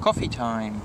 Coffee time.